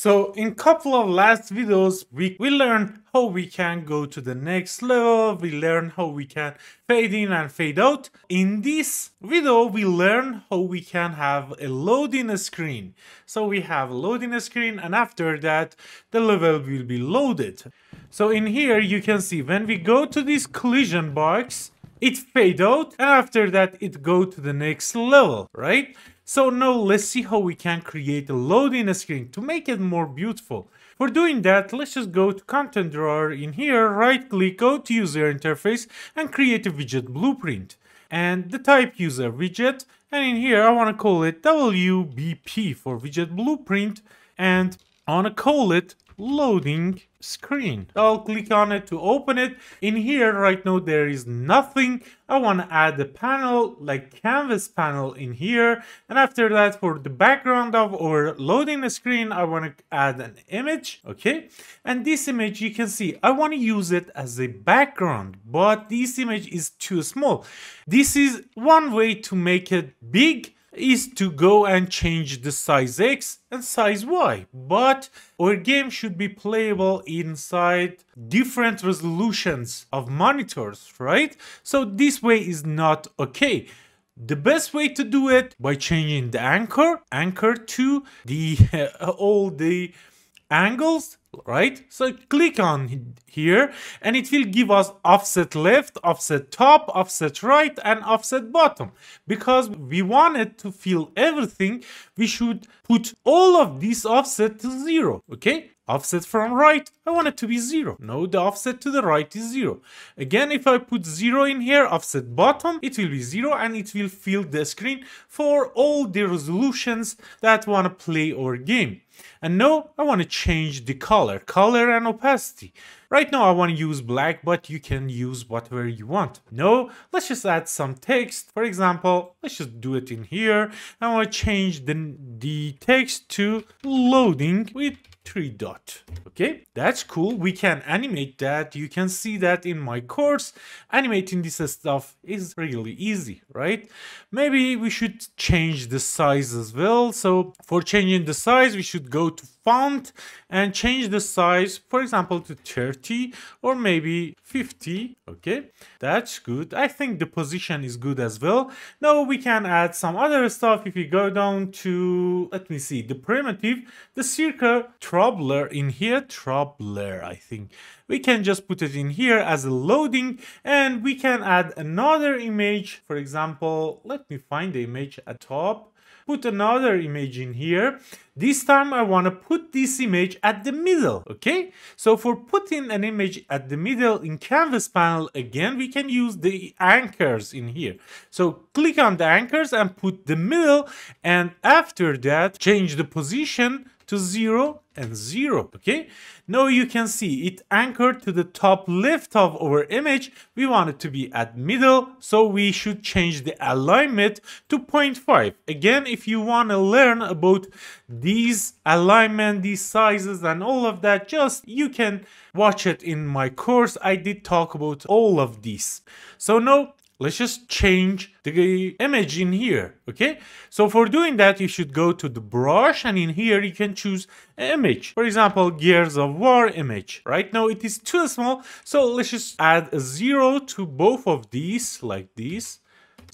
So in couple of last videos, we, we learned how we can go to the next level. We learned how we can fade in and fade out. In this video, we learn how we can have a loading screen. So we have a loading screen and after that, the level will be loaded. So in here, you can see when we go to this collision box, it fade out and after that it go to the next level, right? So now let's see how we can create a loading screen to make it more beautiful. For doing that, let's just go to content drawer in here, right click, go to user interface and create a widget blueprint. And the type user widget, and in here I want to call it WBP for widget blueprint and I want to call it loading screen. I'll click on it to open it. In here right now there is nothing. I want to add a panel like canvas panel in here and after that for the background of our loading screen I want to add an image okay and this image you can see I want to use it as a background but this image is too small. This is one way to make it big is to go and change the size X and size Y. But our game should be playable inside different resolutions of monitors, right? So this way is not okay. The best way to do it by changing the anchor, anchor to the uh, all the angles right? So click on here and it will give us offset left offset top offset right and offset bottom. Because we wanted to fill everything we should put all of this offset to zero okay offset from right i want it to be zero no the offset to the right is zero again if i put zero in here offset bottom it will be zero and it will fill the screen for all the resolutions that want to play our game and now I want to change the color, color and opacity. Right now I want to use black, but you can use whatever you want. No, let's just add some text. For example, let's just do it in here. I want to change the, the text to loading with three dot. Okay, that's cool. We can animate that. You can see that in my course. Animating this stuff is really easy, right? Maybe we should change the size as well. So for changing the size, we should go to font and change the size, for example, to 30 or maybe 50. Okay, that's good. I think the position is good as well. Now we can add some other stuff. If you go down to, let me see, the primitive, the circle throbber in here, throbber, I think. We can just put it in here as a loading and we can add another image. For example, let me find the image at top put another image in here. This time I want to put this image at the middle, okay? So for putting an image at the middle in canvas panel, again, we can use the anchors in here. So click on the anchors and put the middle and after that change the position to 0 and 0, okay? Now you can see it anchored to the top left of our image. We want it to be at middle, so we should change the alignment to 0.5. Again, if you want to learn about these alignment, these sizes and all of that, just you can watch it in my course. I did talk about all of these. So now let's just change the image in here okay? So for doing that you should go to the brush and in here you can choose image. For example gears of war image. Right now it is too small so let's just add a zero to both of these like this.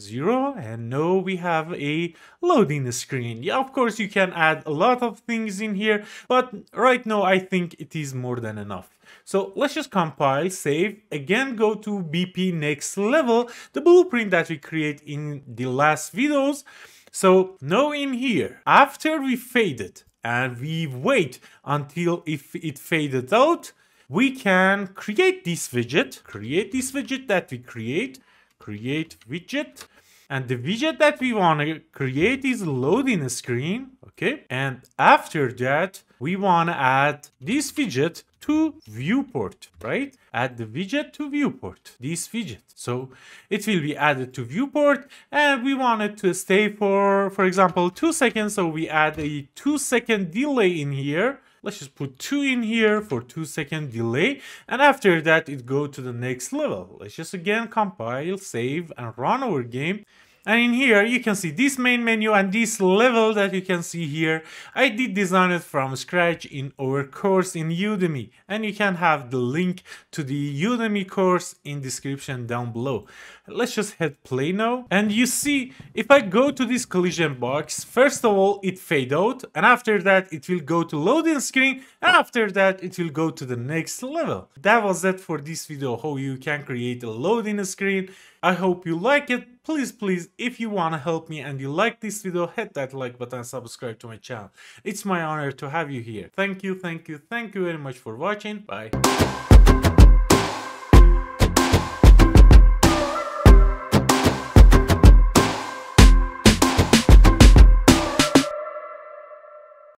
Zero and now we have a loading screen. Yeah of course you can add a lot of things in here but right now i think it is more than enough so let's just compile, save, again go to BP next level, the blueprint that we create in the last videos. So now in here, after we fade it and we wait until if it faded out, we can create this widget, create this widget that we create, create widget, and the widget that we want to create is loading screen, okay? And after that, we want to add this widget to viewport, right? Add the widget to viewport, this widget. So it will be added to viewport and we want it to stay for, for example, two seconds. So we add a two second delay in here. Let's just put two in here for two second delay. And after that, it go to the next level. Let's just again compile, save and run our game. And in here, you can see this main menu and this level that you can see here. I did design it from scratch in our course in Udemy. And you can have the link to the Udemy course in description down below. Let's just hit play now. And you see, if I go to this collision box, first of all, it fade out. And after that, it will go to loading screen. And after that, it will go to the next level. That was it for this video, how you can create a loading screen. I hope you like it. Please, please, if you want to help me and you like this video, hit that like button, subscribe to my channel. It's my honor to have you here. Thank you, thank you, thank you very much for watching. Bye.